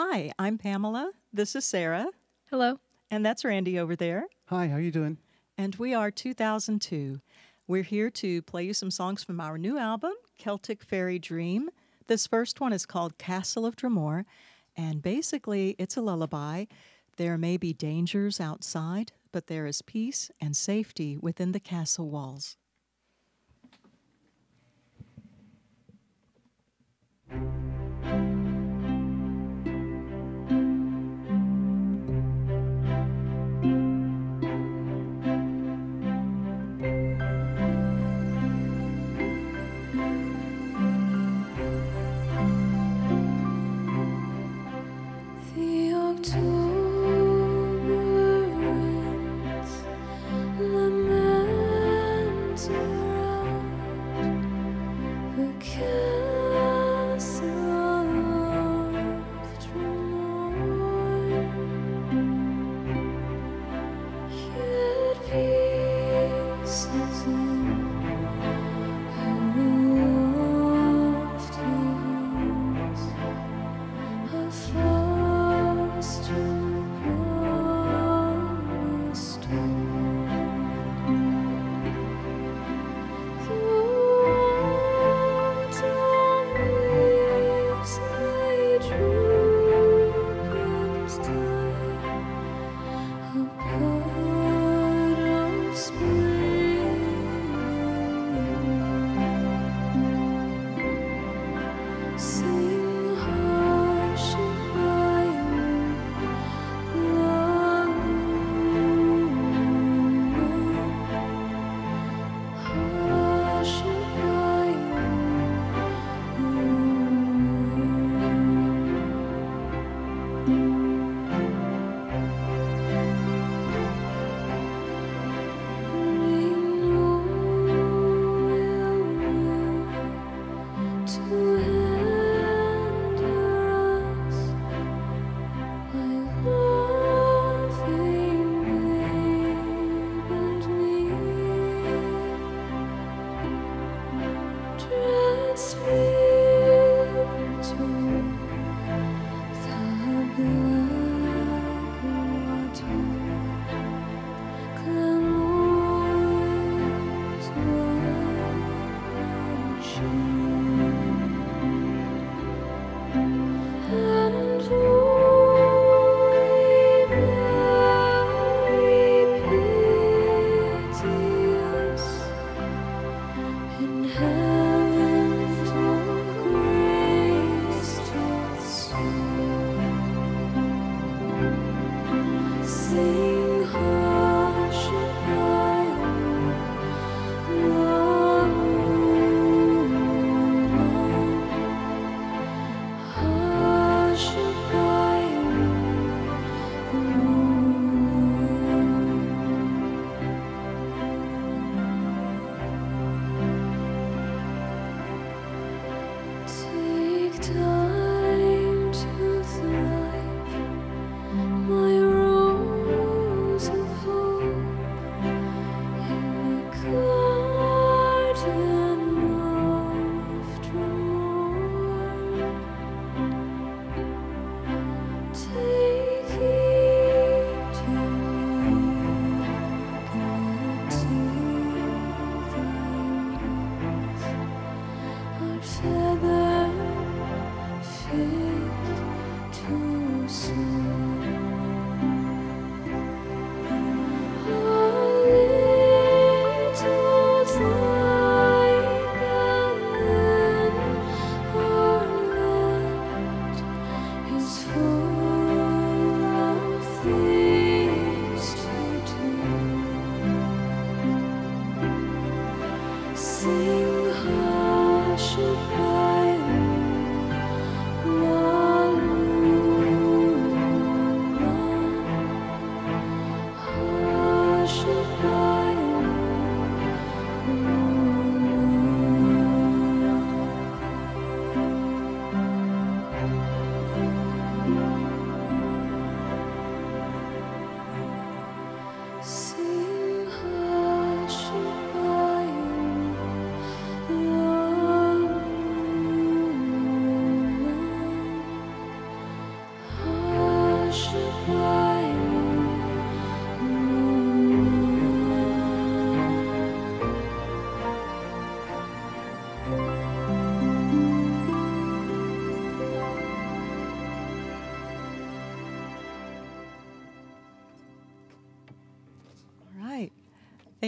Hi, I'm Pamela. This is Sarah. Hello. And that's Randy over there. Hi, how are you doing? And we are 2002. We're here to play you some songs from our new album, Celtic Fairy Dream. This first one is called Castle of Dromore, and basically it's a lullaby. There may be dangers outside, but there is peace and safety within the castle walls.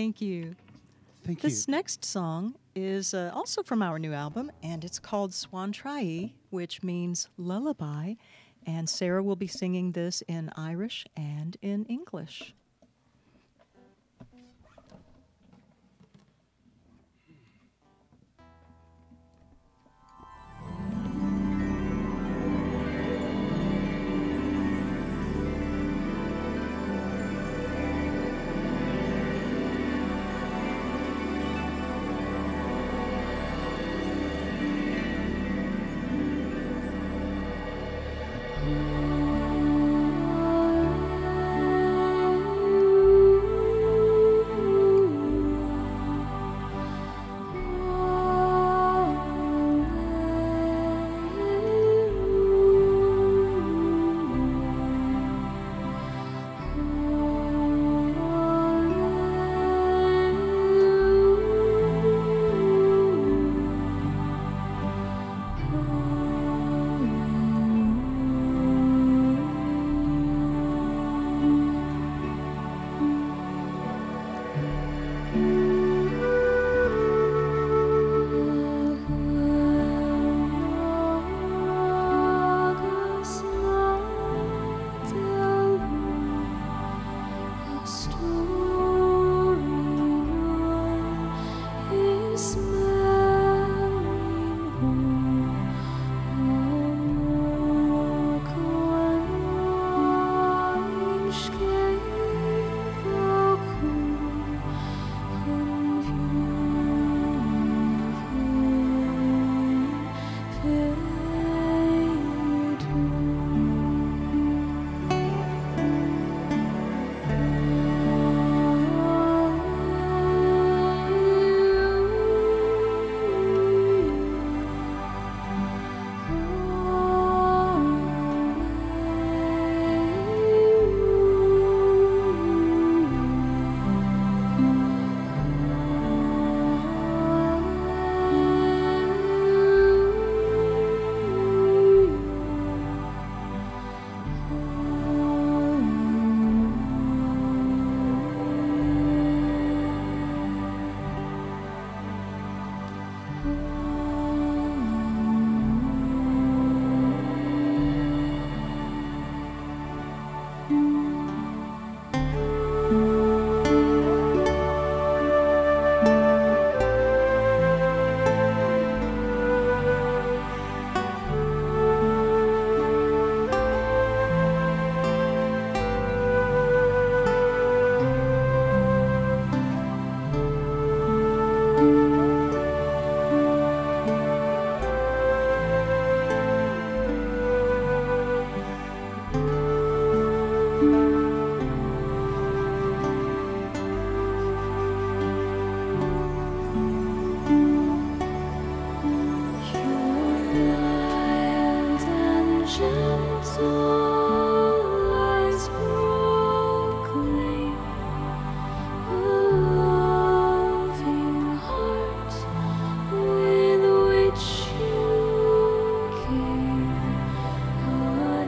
Thank you. Thank This you. next song is uh, also from our new album, and it's called Suantraí, which means lullaby. And Sarah will be singing this in Irish and in English.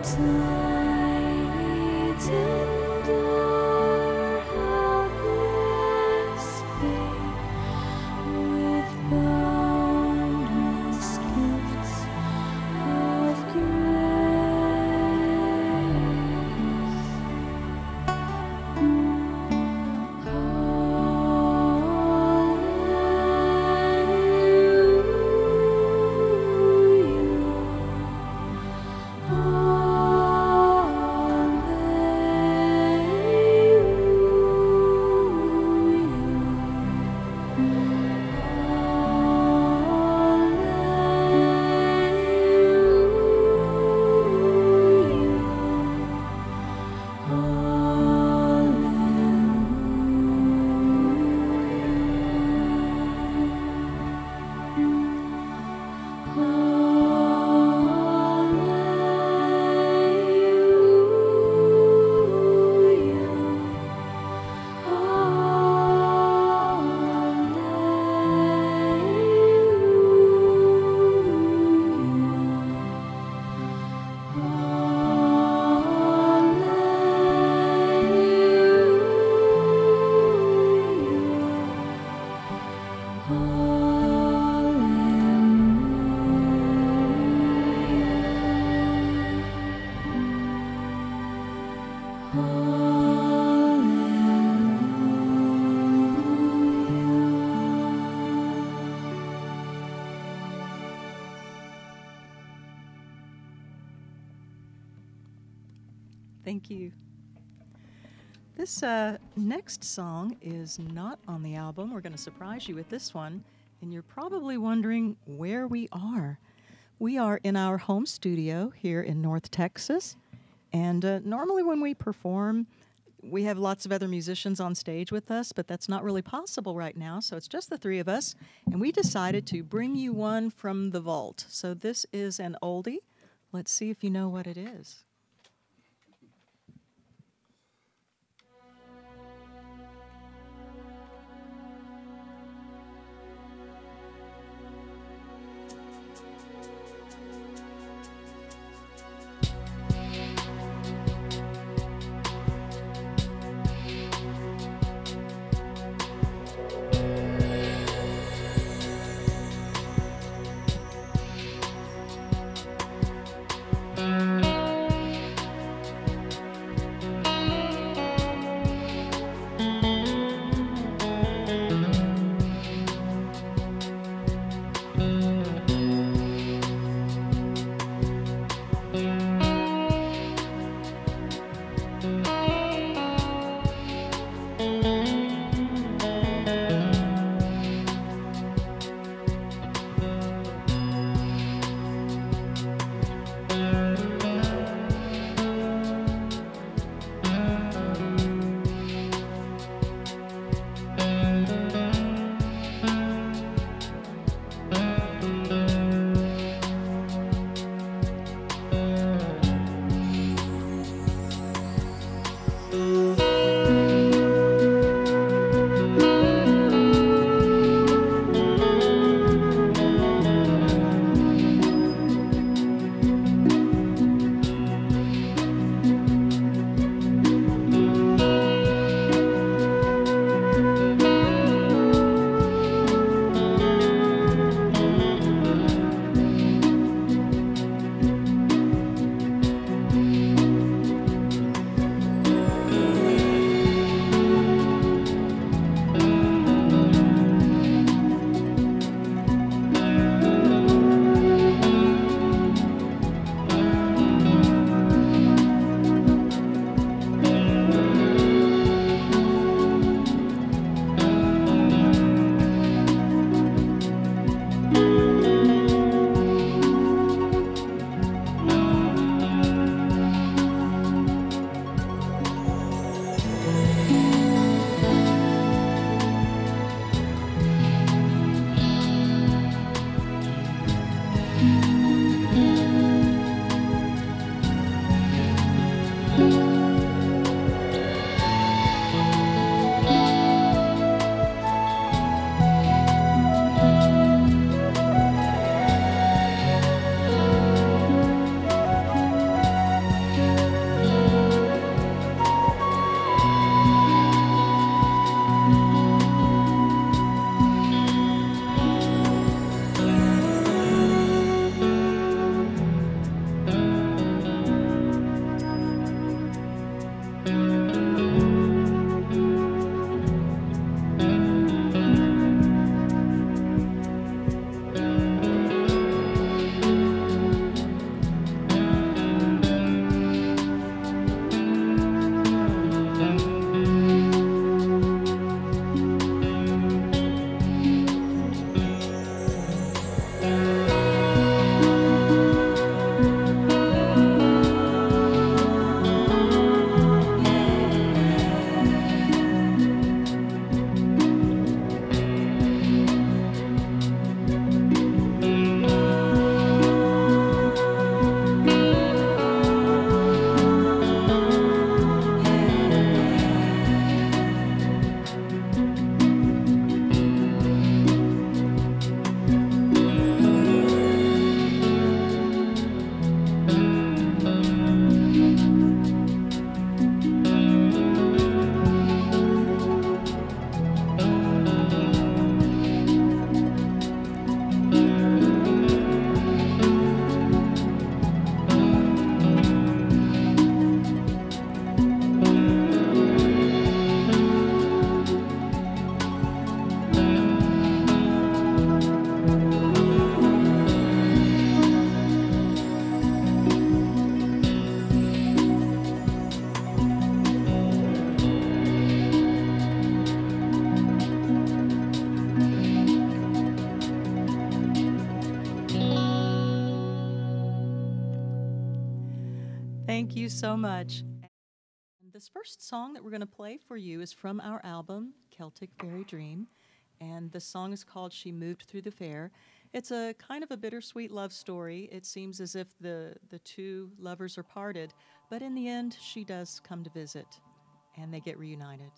time. Thank you. This uh, next song is not on the album. We're going to surprise you with this one, and you're probably wondering where we are. We are in our home studio here in North Texas, and uh, normally when we perform, we have lots of other musicians on stage with us, but that's not really possible right now. So it's just the three of us, and we decided to bring you one from the vault. So this is an oldie. Let's see if you know what it is. So much. This first song that we're going to play for you is from our album, Celtic Fairy Dream. And the song is called She Moved Through the Fair. It's a kind of a bittersweet love story. It seems as if the, the two lovers are parted, but in the end, she does come to visit and they get reunited.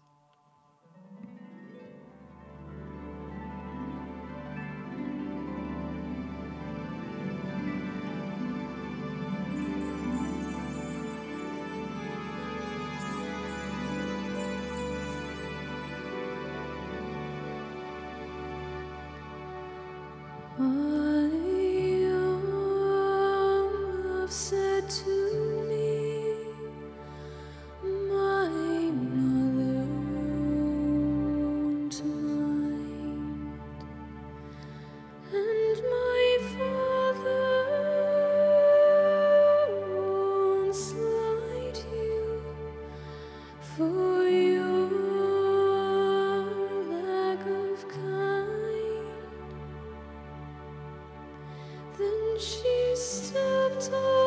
she stepped up.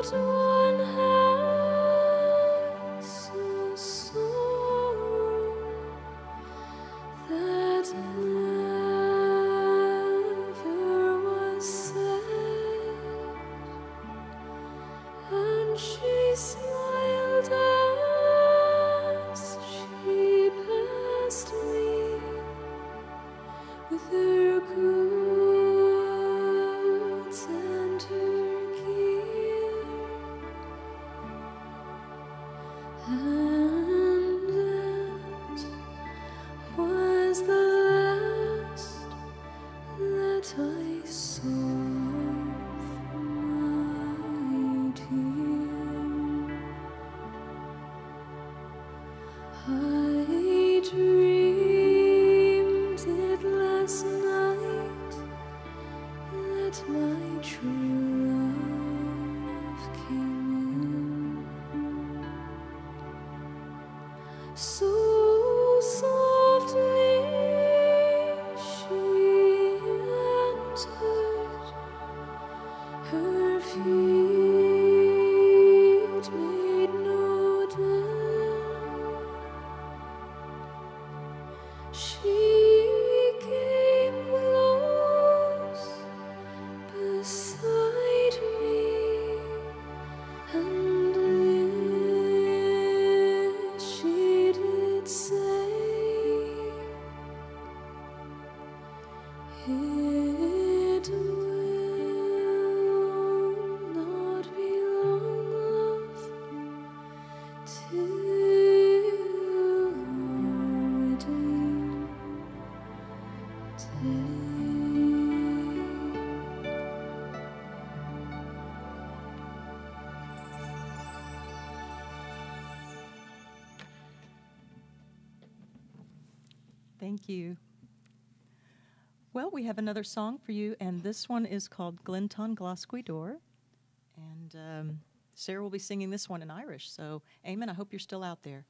adore. heart. Thank you. Well, we have another song for you, and this one is called Gleanntáin Ghlas' Ghaoth Dobhair. And um, Sarah will be singing this one in Irish. So, Eamon, I hope you're still out there.